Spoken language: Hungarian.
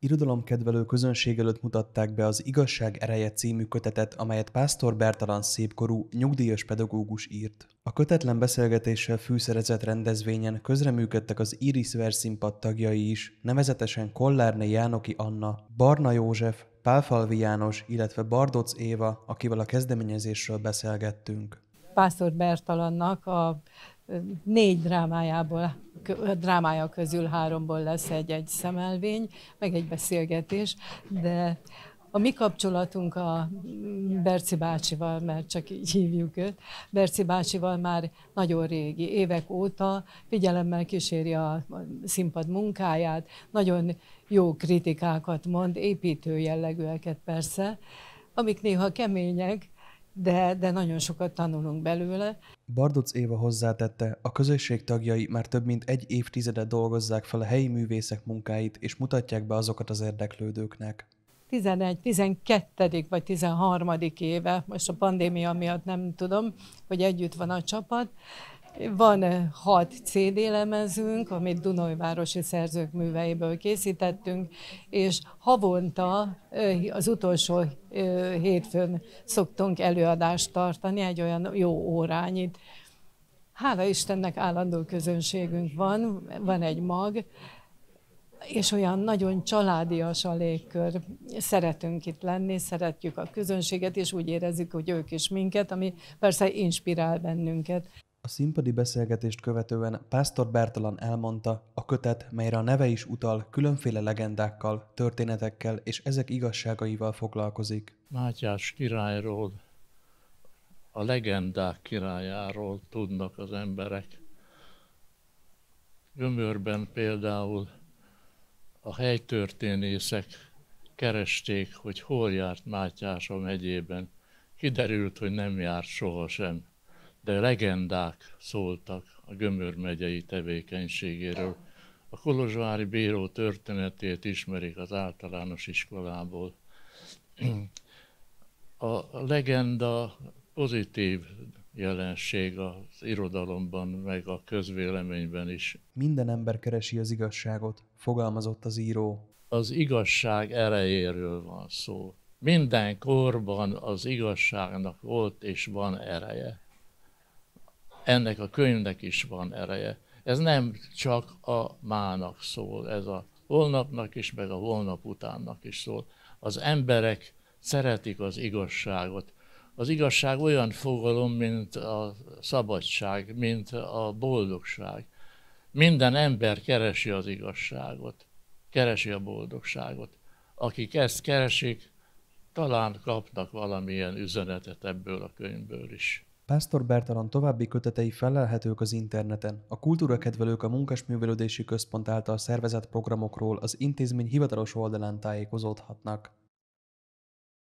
Irodalomkedvelő közönség előtt mutatták be az Igazság ereje című kötetet, amelyet Pásztor Bertalan szépkorú, nyugdíjas pedagógus írt. A kötetlen beszélgetéssel fűszerezett rendezvényen közreműködtek az Iris Verszínpad tagjai is, nevezetesen Kollárné Jánoki Anna, Barna József, Pálfalvi János, illetve Bardoc Éva, akivel a kezdeményezésről beszélgettünk. Pásztor Bertalannak a négy drámájából, drámája közül háromból lesz egy-egy szemelvény, meg egy beszélgetés, de a mi kapcsolatunk a Berci bácsival, mert csak így hívjuk őt, Berci bácsival már nagyon régi, évek óta figyelemmel kíséri a színpad munkáját, nagyon jó kritikákat mond, építő jellegűeket persze, amik néha kemények, de, de nagyon sokat tanulunk belőle. Bardoc Éva hozzátette, a közösség tagjai már több mint egy évtizede dolgozzák fel a helyi művészek munkáit, és mutatják be azokat az érdeklődőknek. 11, 12. vagy 13. éve, most a pandémia miatt nem tudom, hogy együtt van a csapat, van hat CD lemezünk, amit Dunajvárosi szerzők műveiből készítettünk, és havonta az utolsó hétfőn szoktunk előadást tartani, egy olyan jó órányit. Hála Istennek állandó közönségünk van, van egy mag, és olyan nagyon családias a légkör. Szeretünk itt lenni, szeretjük a közönséget, és úgy érezzük, hogy ők is minket, ami persze inspirál bennünket. A színpadi beszélgetést követően Pásztor Bertalan elmondta, a kötet, melyre a neve is utal, különféle legendákkal, történetekkel és ezek igazságaival foglalkozik. Mátyás királyról, a legendák királyáról tudnak az emberek. Gömörben például a helytörténészek keresték, hogy hol járt Mátyás a megyében. Kiderült, hogy nem járt sohasem de legendák szóltak a Gömör megyei tevékenységéről. A Kolozsvári bíró történetét ismerik az általános iskolából. A legenda pozitív jelenség az irodalomban, meg a közvéleményben is. Minden ember keresi az igazságot, fogalmazott az író. Az igazság erejéről van szó. Minden korban az igazságnak volt és van ereje ennek a könyvnek is van ereje. Ez nem csak a mának szól, ez a holnapnak is, meg a holnap utánnak is szól. Az emberek szeretik az igazságot. Az igazság olyan fogalom, mint a szabadság, mint a boldogság. Minden ember keresi az igazságot, keresi a boldogságot. Akik ezt keresik, talán kapnak valamilyen üzenetet ebből a könyvből is. Pásztor Bertalan további kötetei felelhetők az interneten. A kultúrakedvelők a Munkásművelődési Központ által szervezett programokról az intézmény hivatalos oldalán tájékozódhatnak.